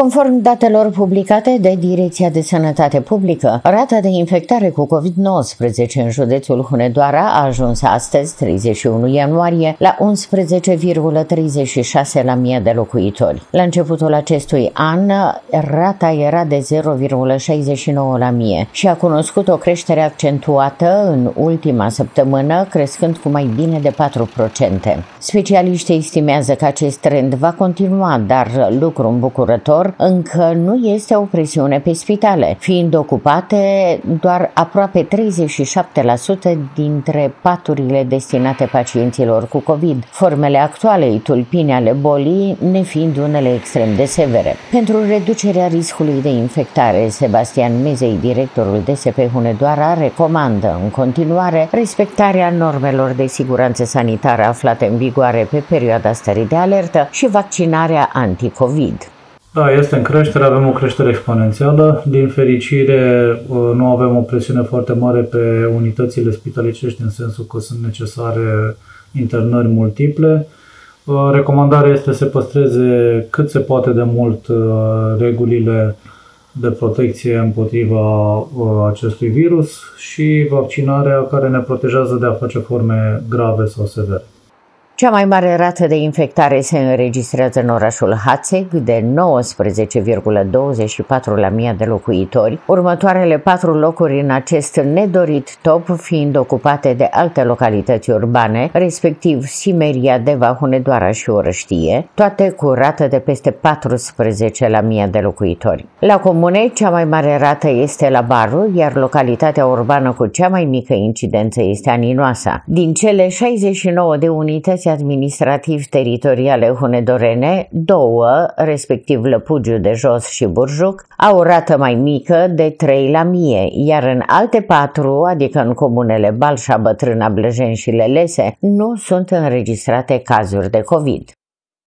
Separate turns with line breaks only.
Conform datelor publicate de Direcția de Sănătate Publică, rata de infectare cu COVID-19 în județul Hunedoara a ajuns astăzi, 31 ianuarie, la 11,36 la mie de locuitori. La începutul acestui an, rata era de 0,69 la mie și a cunoscut o creștere accentuată în ultima săptămână, crescând cu mai bine de 4%. Specialiștii estimează că acest trend va continua, dar lucru îmbucurător lor încă nu este o presiune pe spitale, fiind ocupate doar aproape 37% dintre paturile destinate pacienților cu COVID, formele actualei tulpini ale bolii nefiind unele extrem de severe. Pentru reducerea riscului de infectare, Sebastian Mezei, directorul DSP Hunedoara, recomandă în continuare respectarea normelor de siguranță sanitară aflate în vigoare pe perioada stării de alertă și vaccinarea anti-COVID.
Da, este în creștere, avem o creștere exponențială. Din fericire, uh, nu avem o presiune foarte mare pe unitățile spitalicești în sensul că sunt necesare internări multiple. Uh, recomandarea este să se păstreze cât se poate de mult uh, regulile de protecție împotriva acestui virus și vaccinarea care ne protejează de a face forme grave sau severe.
Cea mai mare rată de infectare se înregistrează în orașul Hațeg, de 19,24 la mie de locuitori, următoarele patru locuri în acest nedorit top fiind ocupate de alte localități urbane, respectiv Simeria, Deva, Hunedoara și Orăștie, toate cu rată de peste 14 la mie de locuitori. La comune, cea mai mare rată este la Baru, iar localitatea urbană cu cea mai mică incidență este Aninoasa. Din cele 69 de unități unități administrativ-teritoriale hunedorene, două, respectiv Lăpugiu de Jos și Burjuc, au o rată mai mică de 3 la mie, iar în alte patru, adică în comunele Balșa, Bătrâna, Blăjen și Lelese, nu sunt înregistrate cazuri de COVID.